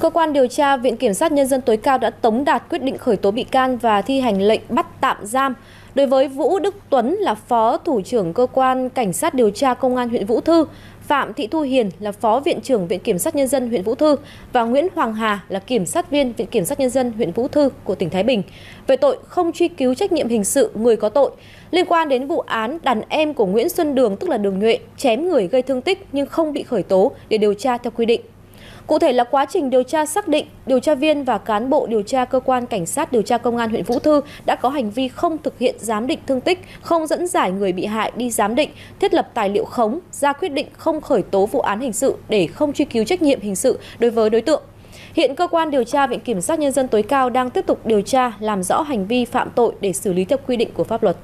Cơ quan điều tra Viện Kiểm sát Nhân dân tối cao đã tống đạt quyết định khởi tố bị can và thi hành lệnh bắt tạm giam đối với Vũ Đức Tuấn là Phó Thủ trưởng Cơ quan Cảnh sát điều tra Công an huyện Vũ Thư, Phạm Thị Thu Hiền là Phó Viện trưởng Viện Kiểm sát Nhân dân huyện Vũ Thư và Nguyễn Hoàng Hà là Kiểm sát viên Viện Kiểm sát Nhân dân huyện Vũ Thư của tỉnh Thái Bình về tội không truy cứu trách nhiệm hình sự người có tội liên quan đến vụ án đàn em của Nguyễn Xuân Đường tức là Đường Nhuệ chém người gây thương tích nhưng không bị khởi tố để điều tra theo quy định. Cụ thể là quá trình điều tra xác định, điều tra viên và cán bộ điều tra cơ quan cảnh sát điều tra công an huyện Vũ Thư đã có hành vi không thực hiện giám định thương tích, không dẫn giải người bị hại đi giám định, thiết lập tài liệu khống, ra quyết định không khởi tố vụ án hình sự để không truy cứu trách nhiệm hình sự đối với đối tượng. Hiện cơ quan điều tra Viện Kiểm sát Nhân dân tối cao đang tiếp tục điều tra, làm rõ hành vi phạm tội để xử lý theo quy định của pháp luật.